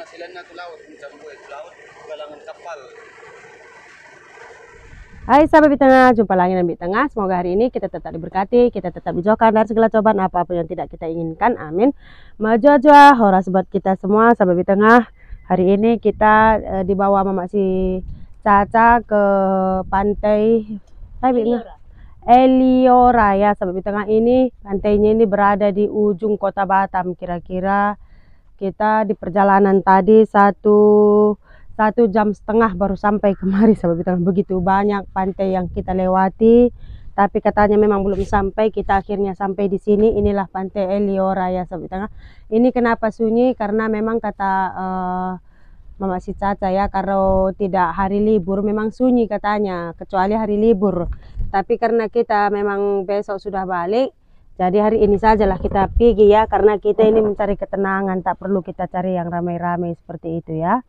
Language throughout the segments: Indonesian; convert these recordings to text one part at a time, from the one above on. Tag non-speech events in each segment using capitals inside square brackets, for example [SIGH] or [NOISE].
laut macam gue ke laut galangan kapal Hai sahabat Tengah, jumpa lagi dengan Tengah. Semoga hari ini kita tetap diberkati, kita tetap dijauhkan dari segala cobaan apa pun yang tidak kita inginkan. Amin. Majwa horas buat kita semua sahabat Tengah. Hari ini kita eh, dibawa Mama si Caca ke pantai Hai Bina. Eliora ya sahabat Tengah ini pantainya ini berada di ujung kota Batam kira-kira kita di perjalanan tadi satu satu jam setengah baru sampai kemari sahabat Tengah begitu banyak pantai yang kita lewati. Tapi katanya memang belum sampai kita akhirnya sampai di sini. Inilah pantai Eliora ya sahabat Tengah ini kenapa sunyi? Karena memang kata uh, Mama si Caca ya kalau tidak hari libur memang sunyi katanya kecuali hari libur. Tapi karena kita memang besok sudah balik jadi hari ini sajalah kita pergi ya karena kita ini mencari ketenangan tak perlu kita cari yang ramai-ramai seperti itu ya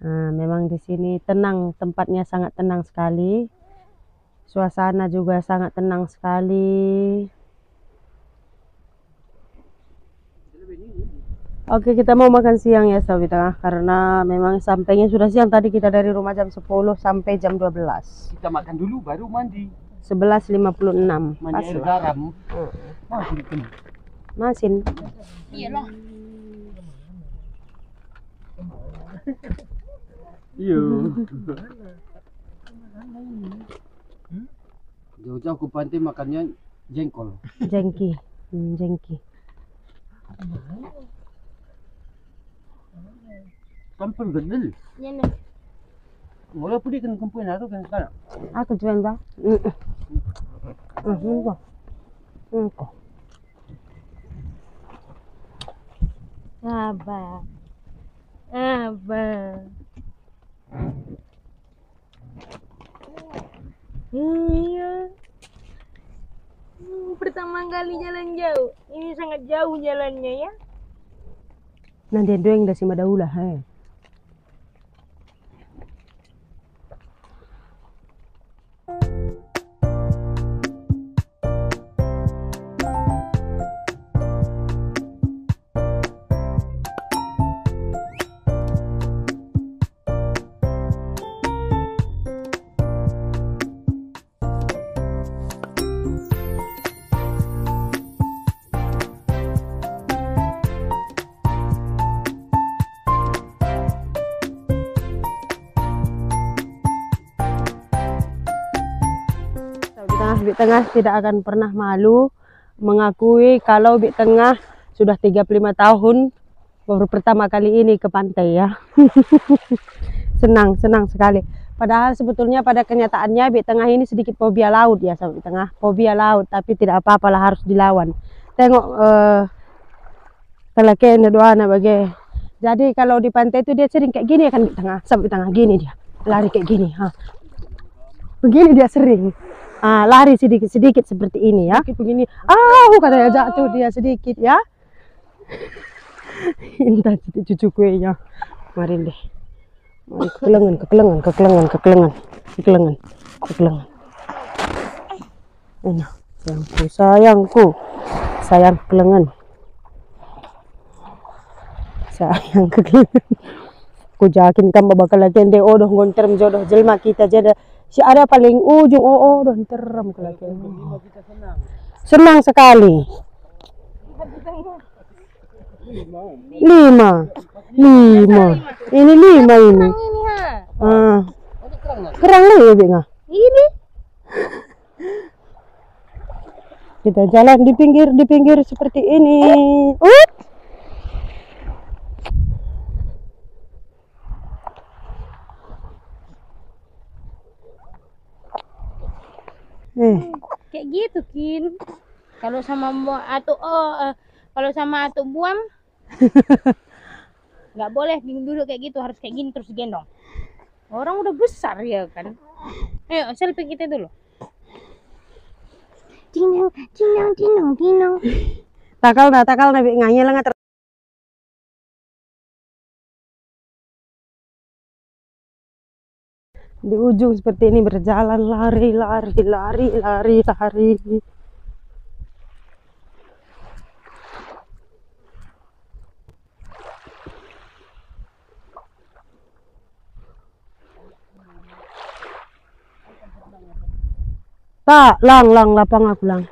Nah, memang di sini tenang, tempatnya sangat tenang sekali. Suasana juga sangat tenang sekali. Oke, kita mau makan siang ya, sahabat karena memang sampainya sudah siang tadi kita dari rumah jam 10 sampai jam 12. kita makan dulu baru mandi 11.56. mandi Pas air garam Hmm. Kena Masin. Iyalah. iya jauh-jauh ke pantai makannya jengkol Jengki. Hmm, jengki. kampung gedel Yan Wala pudi kan kampung na kan sekarang. Aku jual. Hmm. Hmm, hmm, kok. Hmm, Abah. Abah. Iya. Pertama kali jalan jauh. Ini sangat jauh jalannya ya. Nanti yang dari Madaula, hai. Di tengah, tidak akan pernah malu mengakui kalau di tengah sudah 35 tahun baru pertama kali ini ke pantai ya. [LAUGHS] senang, senang sekali. Padahal sebetulnya pada kenyataannya di tengah ini sedikit fobia laut ya, di tengah fobia laut, tapi tidak apa-apalah harus dilawan. Tengok eh kena doa anak bagai. Jadi kalau di pantai itu dia sering kayak gini kan di tengah, sampai tengah gini dia. Lari kayak gini, ha. Begini dia sering. Ah, lari sedikit-sedikit seperti ini ya. Begini. Ah, katanya jatuh dia sedikit ya. [LAUGHS] Entah cucu kuenya. Mari deh. Mari kekelengan, kekelengan, kekelengan, kekelengan, kekelengan, kekelengan. Ini, sayangku, sayangku, sayang kekelengan. Sayang [LAUGHS] kekelengan. Ku jakin kan bakal lagi ende oh doh gonter jodoh jelma kita jadi si ada paling ujung oh oh doh terem ke lagi. kita senang. Senang sekali. Lima. Lima. Ini lima ini. Ah, kerang lagi ya, Bing, ah. Ini. Kita jalan di pinggir di pinggir seperti ini. Uh. Eh, Gitu, Kin. Kalau sama atau oh, eh, kalau sama atau buam [LAUGHS] nggak boleh duduk kayak gitu harus kayak gini terus gendong orang udah besar ya kan? Ayo selfie kita dulu. Tinong tinong tinong tinong takal na takal na Bing, nganya di ujung seperti ini berjalan lari lari lari lari lari tak lang lang lapang aku lang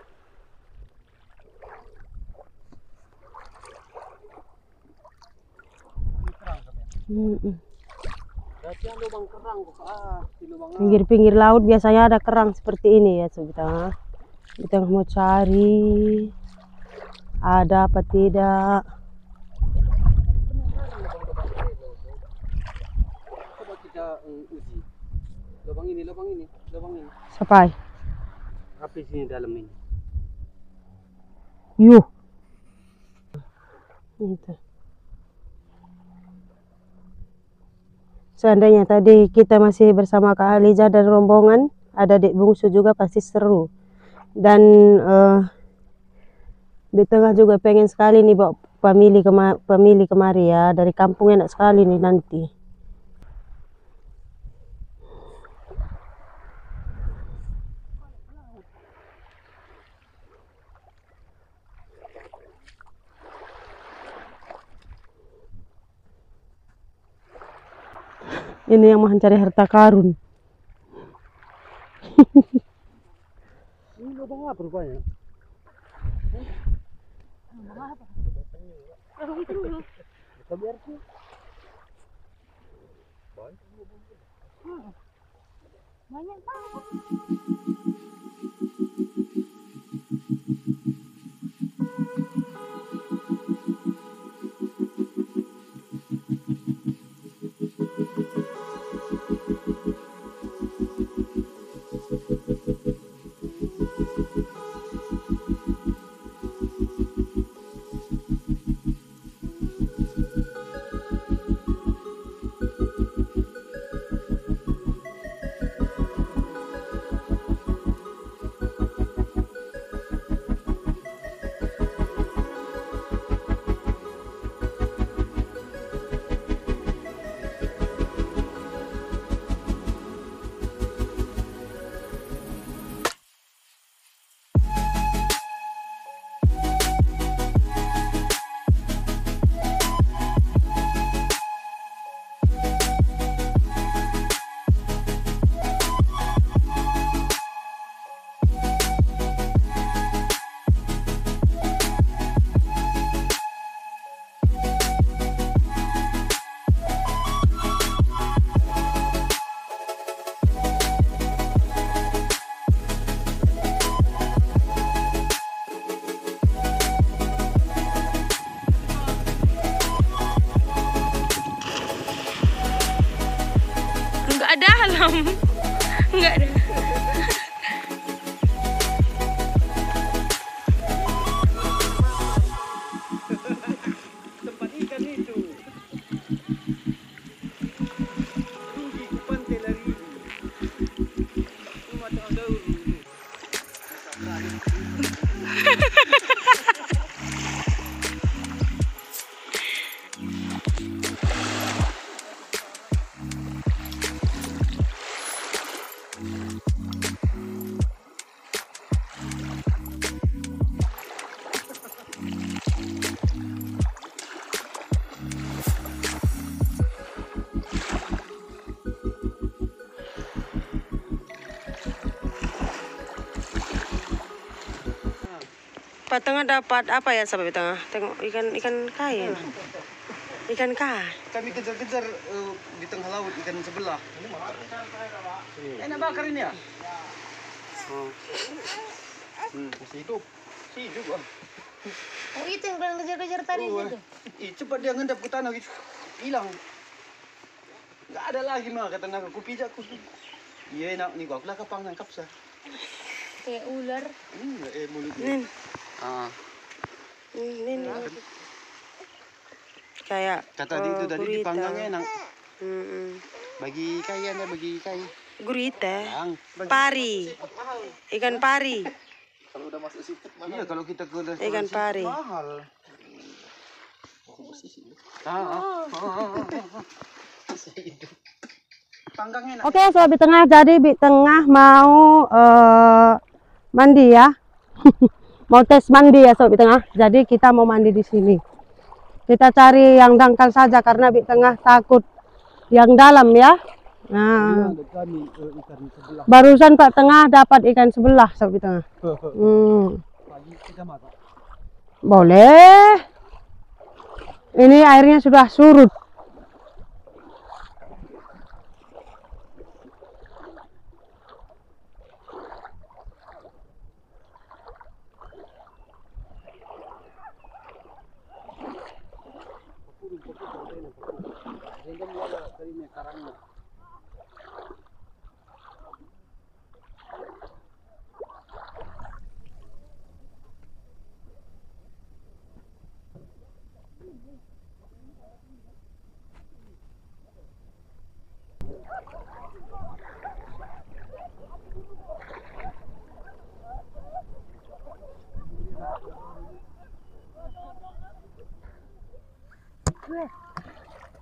mm -mm. Pinggir-pinggir laut biasanya ada kerang seperti ini ya sebetulnya. Kita mau cari ada apa tidak. Coba kita eh, uji. Lubang ini, lubang ini, lubang ini. Sampai. Apa sini dalam ini? Yuh. Itu. Seandainya tadi kita masih bersama Kak Aliza dan rombongan, ada Dek Bungsu juga pasti seru. Dan eh, di tengah juga pengen sekali nih bawa pemilih kema kemari ya dari kampung enak sekali nih nanti. Ini yang mau cari harta karun. Ini lubang apa rupanya? Banyak banget. Ada alam. [LAUGHS] Enggak ada. Tempat ikan itu. Tinggi ke pantai lari. Ini macam daun. [LAUGHS] Pak tengah dapat apa ya sampai tengah? Tengok ikan ikan kain. Ikan kah? Kami kejar-kejar eh, di tengah laut ikan sebelah. Enak bakar ini ya? Oh. Hmm, masih hidup. Masih hidup ah. Oh itu yang kalian kejar-kejar tadi Oh, itu. Ih, cepat dia ngendap ke tanah gitu. Hilang. Enggak ada lagi mah kata nak aku pijak aku. Iya nak ni gua lah kapang nangkap sa. Kayak ular. Hmm, eh mulut Nin, Ah. Kayak kata dia itu eh, tadi gurita. dipanggang enak. Mm-mm. Bagi kaya ya bagi kai. Gurita. Bang, bagi- Pari. Ikan pari. Kalau udah masuk situ mahal. Iya, kalau kita ke restoran Ikan pari. Mahal. Ah, ah, ah, ah, ah. Panggang enak. Oke, sobat Bit Tengah. Jadi Bit Tengah mau eh, mandi ya. [LAUGHS] mau tes mandi ya sobat Bit Tengah. Jadi kita mau mandi di sini. Kita cari yang dangkal saja karena Bit Tengah takut yang dalam ya. Nah, kami eh, barusan Pak Tengah dapat ikan sebelah sapi tengah. [LAUGHS] Hmm. Boleh. Ini airnya sudah surut.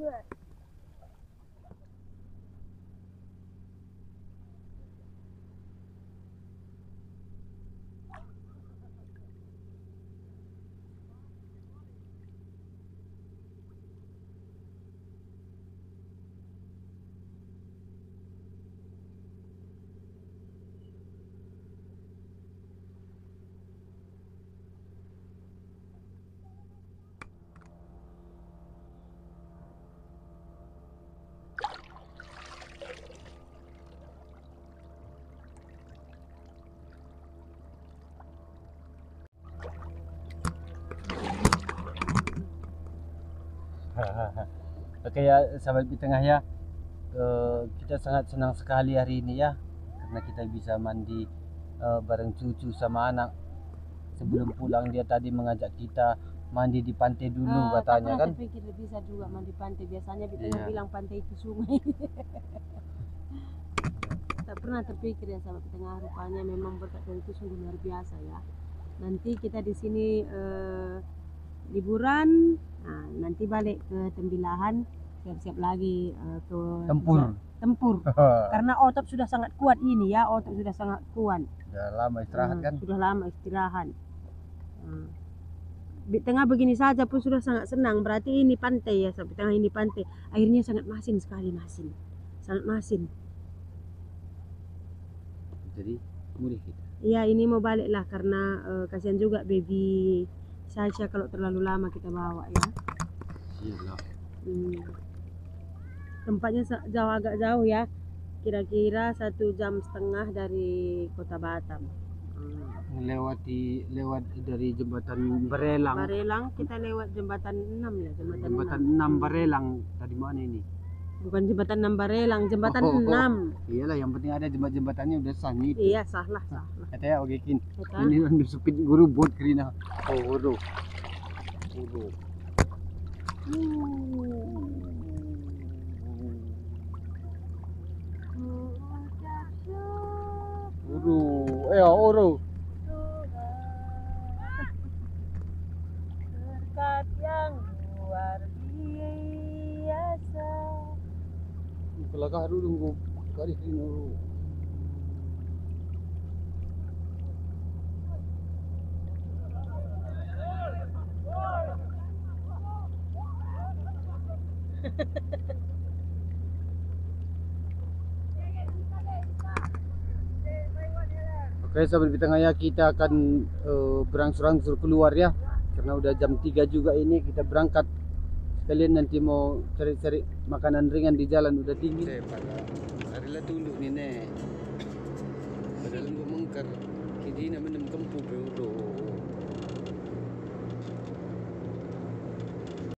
Ini. Oke ya sahabat di tengah ya Eh, kita sangat senang sekali hari ini ya karena kita bisa mandi eh, bareng cucu sama anak sebelum pulang dia tadi mengajak kita mandi di pantai dulu Ah, katanya kan Terpikir bisa juga mandi pantai. Biasanya kita Iya. bilang pantai itu sungai. [LAUGHS] tak pernah terpikir ya sahabat tengah rupanya memang berkat Tuhan itu sungguh luar biasa ya. Nanti kita di sini eh, liburan, nah, nanti balik ke Tembilahan siap-siap lagi eh, ke tempur tempur [LAUGHS] karena otot sudah sangat kuat ini ya otot sudah sangat kuat udah lama istirahat Hmm, kan Sudah lama istirahat. Hmm. Di tengah begini saja pun sudah sangat senang. Berarti ini pantai ya, sampai tengah ini pantai. Airnya sangat masin sekali masin. Sangat masin. jadi murih kita Iya, ini mau balik lah karena eh, kasihan juga baby Sasha kalau terlalu lama kita bawa ya. Iyalah. Hmm. Tempatnya jauh agak jauh ya. Kira-kira satu jam setengah dari kota Batam. Hmm. melewati lewat dari jembatan Barelang Barelang kita lewat jembatan 6 ya, jembatan, jembatan 6. 6 Barelang tadi mana ini Bukan jembatan 6 Barelang, jembatan Oh, oh, oh. 6. iyalah yang penting ada jembat jembatannya udah sah nih Iya, sah lah, sah lah. katanya oke kin Kata, ini kan supit guru buat kerina oh guru guru guru eh oro berkat yang luar biasa. dulu gua kali ini guru [LAUGHS] Oke sahabat di tengah ya kita akan eh, berangsur-angsur keluar ya. Karena udah jam 3 juga ini kita berangkat. Sekalian nanti mau cari-cari makanan ringan di jalan udah dingin. Arilah tunduk ni ne Padahal mengkar Hindi naman ng kampo pero